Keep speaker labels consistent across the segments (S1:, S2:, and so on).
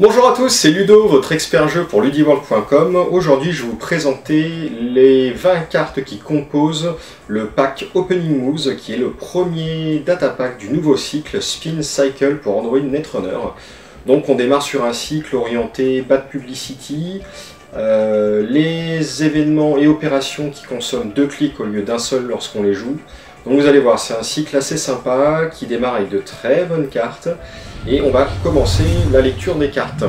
S1: Bonjour à tous, c'est Ludo, votre expert jeu pour ludiworld.com. Aujourd'hui, je vais vous présenter les 20 cartes qui composent le pack Opening Moves, qui est le premier data pack du nouveau cycle Spin Cycle pour Android Netrunner. Donc on démarre sur un cycle orienté Bad Publicity, euh, les événements et opérations qui consomment deux clics au lieu d'un seul lorsqu'on les joue. Donc vous allez voir, c'est un cycle assez sympa qui démarre avec de très bonnes cartes. Et on va commencer la lecture des cartes.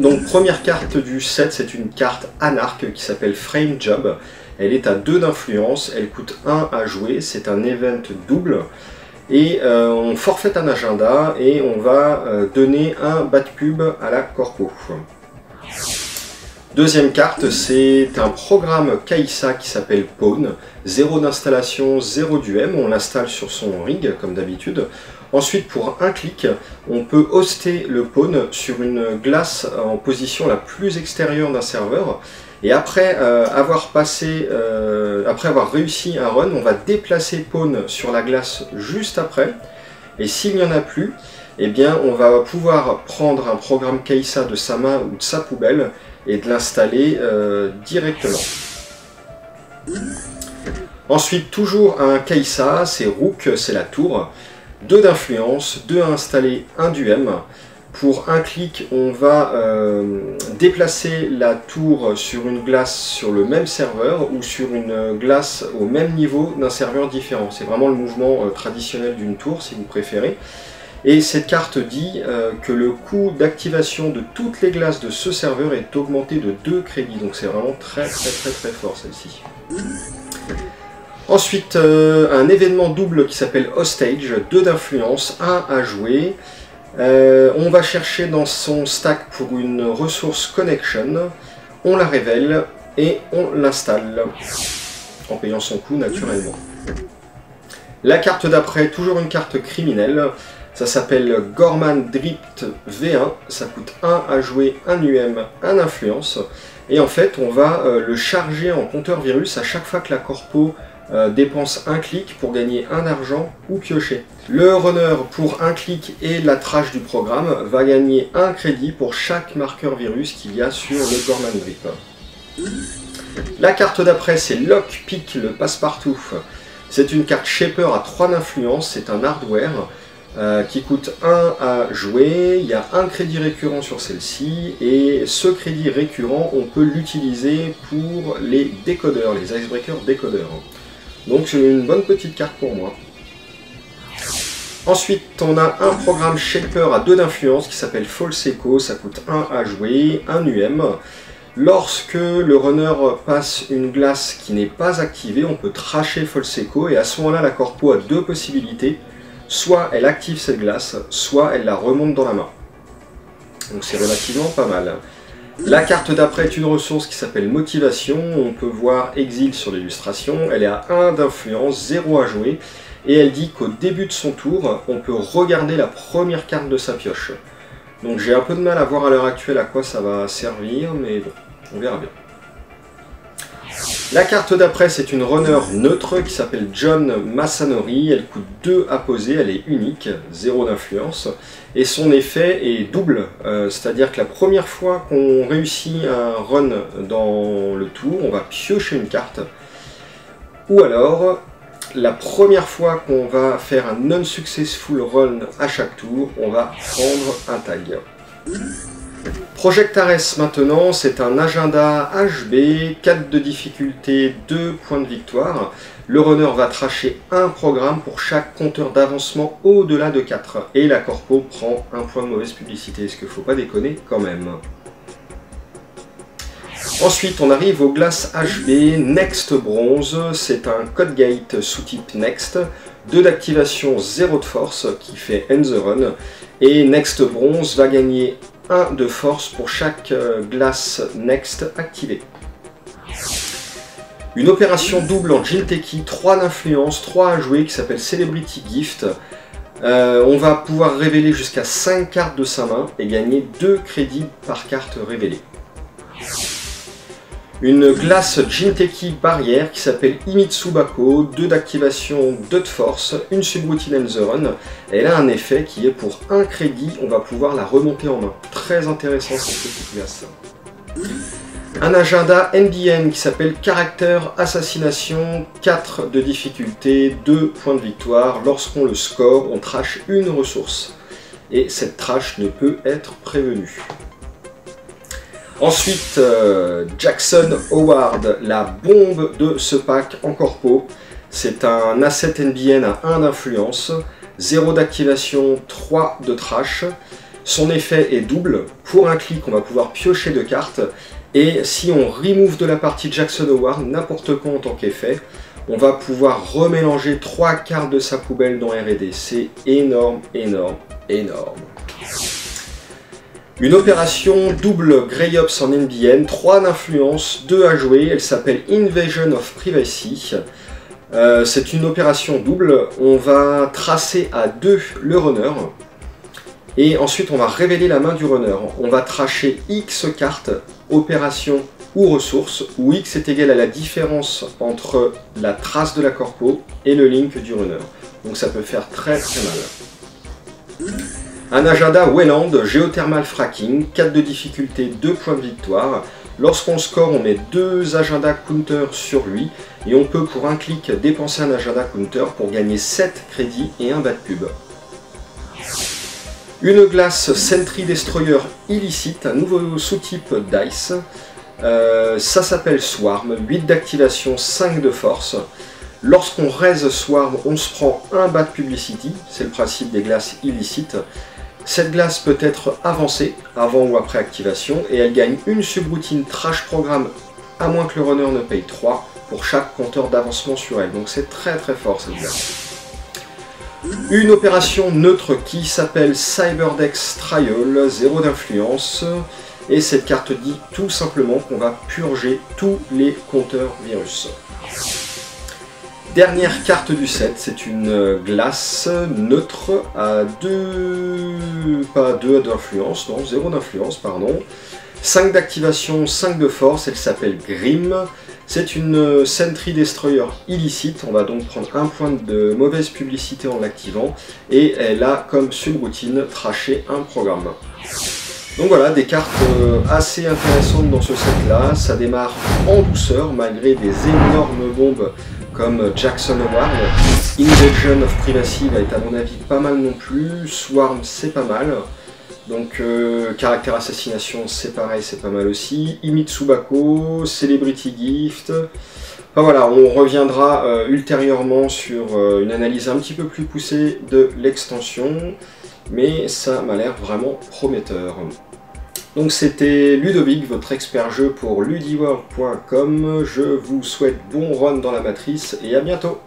S1: Donc première carte du set, c'est une carte anarque qui s'appelle Frame Job. Elle est à 2 d'influence, elle coûte 1 à jouer, c'est un event double. Et euh, on forfait un agenda et on va euh, donner un bat cube à la corpo. Deuxième carte, c'est un programme Kaisa qui s'appelle Pawn. Zéro d'installation, zéro du M, on l'installe sur son rig comme d'habitude. Ensuite, pour un clic, on peut hoster le pawn sur une glace en position la plus extérieure d'un serveur. Et après euh, avoir passé, euh, après avoir réussi un run, on va déplacer pawn sur la glace juste après. Et s'il n'y en a plus, eh bien, on va pouvoir prendre un programme Kaisa de sa main ou de sa poubelle et de l'installer euh, directement. Ensuite, toujours un Kaisa, c'est Rook, c'est la tour. 2 d'influence, 2 à installer, 1 du M. Pour un clic, on va euh, déplacer la tour sur une glace sur le même serveur ou sur une glace au même niveau d'un serveur différent. C'est vraiment le mouvement euh, traditionnel d'une tour, si vous préférez. Et cette carte dit euh, que le coût d'activation de toutes les glaces de ce serveur est augmenté de 2 crédits. Donc c'est vraiment très très très très fort celle-ci. Ensuite, euh, un événement double qui s'appelle Hostage, 2 d'influence, 1 à jouer. Euh, on va chercher dans son stack pour une ressource connection, on la révèle et on l'installe, en payant son coût naturellement. La carte d'après, toujours une carte criminelle, ça s'appelle Gorman Drift V1, ça coûte 1 à jouer, 1 UM, 1 influence, et en fait on va euh, le charger en compteur virus à chaque fois que la corpo euh, dépense un clic pour gagner un argent ou piocher. Le runner pour un clic et la trash du programme va gagner un crédit pour chaque marqueur virus qu'il y a sur le Gorman Grip. La carte d'après c'est Lockpick, le passe-partout. C'est une carte Shaper à 3 d'influence, c'est un hardware. Euh, qui coûte 1 à jouer, il y a un crédit récurrent sur celle-ci, et ce crédit récurrent, on peut l'utiliser pour les décodeurs, les icebreakers décodeurs. Donc c'est une bonne petite carte pour moi. Ensuite, on a un programme Shaper à 2 d'influence qui s'appelle False Echo, ça coûte 1 à jouer, 1 UM. Lorsque le runner passe une glace qui n'est pas activée, on peut tracher False Echo et à ce moment-là, la corpo a deux possibilités. Soit elle active cette glace, soit elle la remonte dans la main. Donc c'est relativement pas mal. La carte d'après est une ressource qui s'appelle Motivation. On peut voir Exil sur l'illustration. Elle est à 1 d'influence, 0 à jouer. Et elle dit qu'au début de son tour, on peut regarder la première carte de sa pioche. Donc j'ai un peu de mal à voir à l'heure actuelle à quoi ça va servir, mais bon, on verra bien. La carte d'après, c'est une runner neutre qui s'appelle John Massanori. Elle coûte 2 à poser, elle est unique, 0 d'influence. Et son effet est double, euh, c'est-à-dire que la première fois qu'on réussit un run dans le tour, on va piocher une carte. Ou alors, la première fois qu'on va faire un non-successful run à chaque tour, on va prendre un tag. Project Ares maintenant, c'est un agenda HB, 4 de difficulté, 2 points de victoire. Le runner va tracher un programme pour chaque compteur d'avancement au-delà de 4. Et la corpo prend un point de mauvaise publicité, ce qu'il ne faut pas déconner quand même? Ensuite, on arrive aux glaces HB Next Bronze. C'est un code gate sous-type Next. 2 d'activation, 0 de force qui fait End the Run. Et Next Bronze va gagner de force pour chaque euh, glace next activée. Une opération double en Jinteki, 3 d'influence, 3 à jouer qui s'appelle Celebrity Gift. Euh, on va pouvoir révéler jusqu'à 5 cartes de sa main et gagner 2 crédits par carte révélée. Une glace Jinteki barrière qui s'appelle Imitsubako, 2 d'activation, 2 de force, une subroutine the run. Elle a un effet qui est pour un crédit, on va pouvoir la remonter en main. Très intéressant cette petite glace. Un agenda NBN qui s'appelle Caractère Assassination, 4 de difficulté, 2 points de victoire. Lorsqu'on le score, on trash une ressource. Et cette trash ne peut être prévenue. Ensuite, euh, Jackson Howard, la bombe de ce pack en corpo. C'est un asset NBN à 1 d'influence, 0 d'activation, 3 de trash. Son effet est double. Pour un clic, on va pouvoir piocher deux cartes. Et si on remove de la partie Jackson Howard, n'importe quoi en tant qu'effet, on va pouvoir remélanger trois cartes de sa poubelle dans R&D. C'est énorme, énorme, énorme. Une opération double Grey Ops en NBN, 3 d'influence, 2 à jouer, elle s'appelle Invasion of Privacy. Euh, c'est une opération double, on va tracer à 2 le runner, et ensuite on va révéler la main du runner. On va tracher X cartes, opération ou ressources, où X est égal à la différence entre la trace de la corpo et le link du runner. Donc ça peut faire très très mal. Un agenda Wayland, géothermal fracking, 4 de difficulté, 2 points de victoire. Lorsqu'on score, on met deux agendas counter sur lui et on peut pour un clic dépenser un agenda counter pour gagner 7 crédits et un bad pub. Une glace Sentry Destroyer illicite, un nouveau sous-type DICE. Euh, ça s'appelle Swarm, 8 d'activation, 5 de force. Lorsqu'on raise Swarm, on se prend un bad publicity, c'est le principe des glaces illicites. Cette glace peut être avancée avant ou après activation et elle gagne une subroutine trash programme à moins que le runner ne paye 3 pour chaque compteur d'avancement sur elle. Donc c'est très très fort cette glace. Une opération neutre qui s'appelle Cyberdex Trial, 0 d'influence. Et cette carte dit tout simplement qu'on va purger tous les compteurs virus. Dernière carte du set, c'est une glace neutre à 2... pas 2 d'influence, non, 0 d'influence, pardon. 5 d'activation, 5 de force, elle s'appelle Grim. C'est une Sentry Destroyer illicite, on va donc prendre un point de mauvaise publicité en l'activant, et elle a comme subroutine traché un programme. Donc voilà, des cartes euh, assez intéressantes dans ce set là, ça démarre en douceur malgré des énormes bombes comme Jackson Howard. Invasion of Privacy va être à mon avis pas mal non plus, Swarm c'est pas mal. Donc, euh, Caractère Assassination, c'est pareil, c'est pas mal aussi. Imitsubako, Celebrity Gift. Enfin voilà, on reviendra euh, ultérieurement sur euh, une analyse un petit peu plus poussée de l'extension, mais ça m'a l'air vraiment prometteur. Donc c'était Ludovic, votre expert jeu pour ludiworld.com. Je vous souhaite bon run dans la matrice et à bientôt